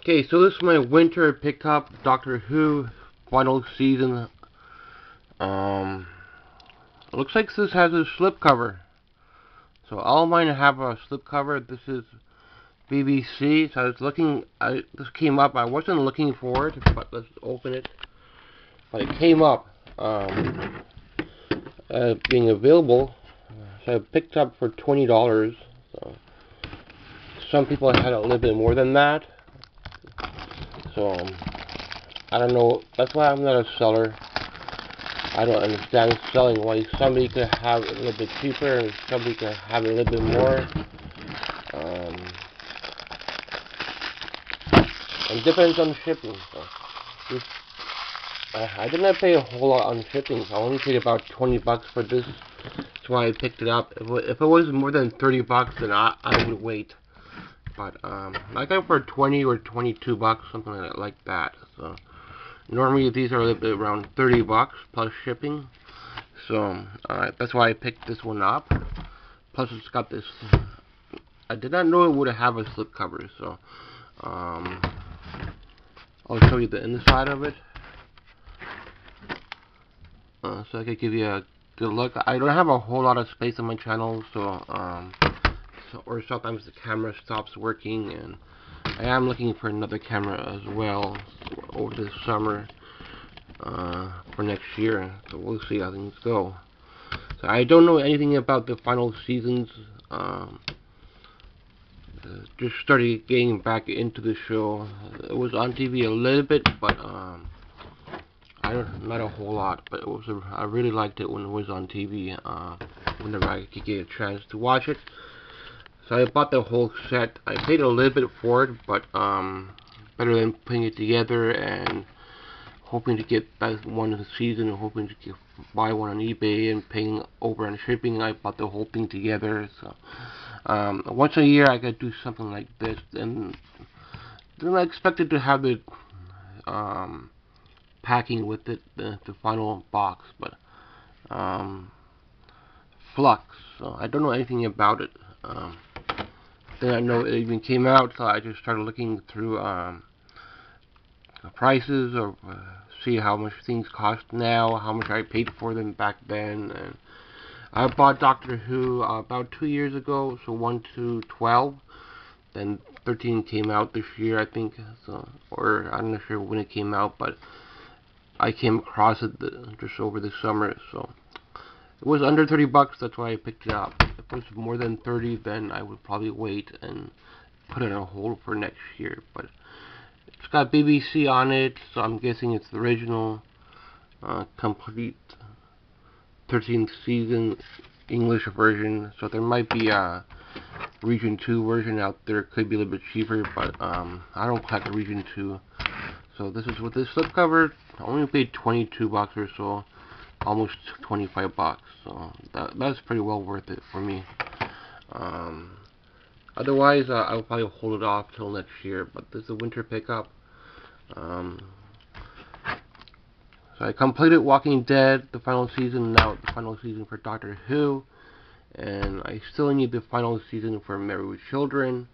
Okay, so this is my winter pickup, Doctor Who, final season. Um, looks like this has a slipcover. So all mine have a slipcover. This is BBC. So I was looking, I, this came up. I wasn't looking for it, but let's open it. But it came up, um, uh, being available. So I picked up for $20. So some people had a little bit more than that. So, I don't know. That's why I'm not a seller. I don't understand selling. Why somebody could have a little bit cheaper and somebody could have a little bit more. Um, it depends on shipping. So, I didn't pay a whole lot on shipping. I only paid about 20 bucks for this. That's why I picked it up. If, if it was more than 30 bucks, then I, I would wait. But um, I got for 20 or 22 bucks, something like that. So normally these are around 30 bucks plus shipping. So uh, that's why I picked this one up. Plus it's got this. I did not know it would have a slip cover, so um, I'll show you the inside of it. Uh, so I could give you a good look. I don't have a whole lot of space on my channel, so um, or sometimes the camera stops working and I am looking for another camera as well over the summer uh, for next year so we'll see how things go. So I don't know anything about the final seasons um, uh, just started getting back into the show. It was on TV a little bit but um, I don't not a whole lot but it was a, I really liked it when it was on TV uh, whenever I could get a chance to watch it so I bought the whole set. I paid a little bit for it, but um, better than putting it together and hoping to get one season and hoping to get, buy one on eBay and paying over on shipping. I bought the whole thing together. So um, once a year I could do something like this, and then I expected to have the um, packing with it, the, the final box, but um, flux. So I don't know anything about it. Um, did not know it even came out, so I just started looking through um, prices or uh, see how much things cost now, how much I paid for them back then. And I bought Doctor Who uh, about two years ago, so 1 to 12. Then 13 came out this year, I think, so, or I'm not sure when it came out, but I came across it just over the summer, so it was under 30 bucks, that's why I picked it up. Was more than 30, then I would probably wait and put it on hold for next year. But it's got BBC on it, so I'm guessing it's the original, uh, complete 13th season English version. So there might be a Region 2 version out there. Could be a little bit cheaper, but um, I don't collect the Region 2. So this is with this slipcover. I only paid 22 bucks or so almost 25 bucks so that, that's pretty well worth it for me. Um, otherwise uh, I'll probably hold it off till next year but this is a winter pickup. Um, so I completed Walking Dead the final season now the final season for Doctor Who and I still need the final season for Married with Children.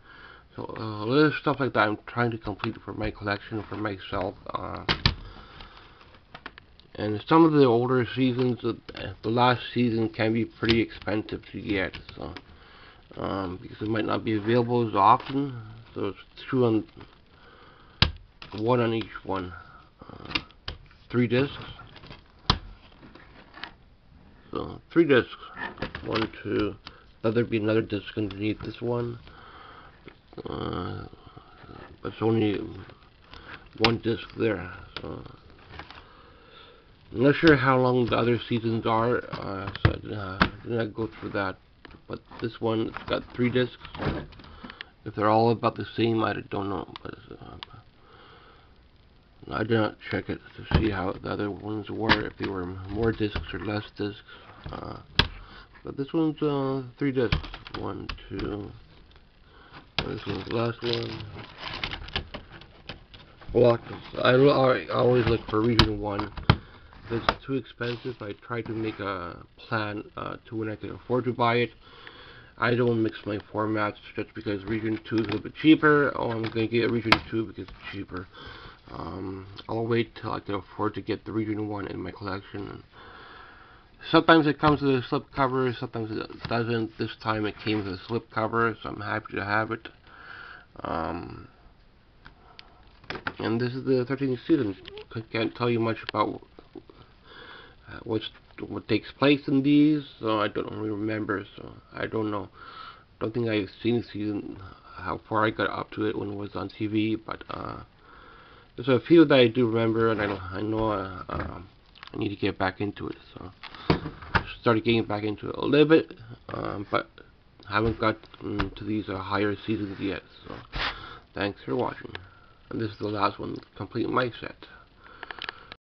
So uh, a little stuff like that I'm trying to complete for my collection for myself uh, and some of the older seasons, the last season can be pretty expensive to get, so um, because it might not be available as often. So it's two on one on each one. Uh, three discs. So three discs. One, two. there'd be another disc underneath this one. Uh, but it's only one disc there. So I'm not sure how long the other seasons are, uh, so I did, uh, did, not go through that. But this one, it's got three discs. If they're all about the same, I don't know. But uh, I did not check it to see how the other ones were, if they were more discs or less discs. Uh, but this one's uh, three discs. One, two. This one's the last one. I, I always look for region one it's too expensive, I try to make a plan uh, to when I can afford to buy it. I don't mix my formats just because Region 2 is a little bit cheaper. Oh, I'm going to get Region 2 because it's cheaper. Um, I'll wait till I can afford to get the Region 1 in my collection. Sometimes it comes with a slip cover, sometimes it doesn't. This time it came with a slip cover, so I'm happy to have it. Um, and this is the 13th season. Can't tell you much about uh, what takes place in these, so I don't really remember. So I don't know. Don't think I've seen season how far I got up to it when it was on TV, but uh, there's a few that I do remember, and I know I know uh, um, I need to get back into it. So started getting back into it a little bit, um, but haven't got to these uh, higher seasons yet. So thanks for watching. And this is the last one, complete my set.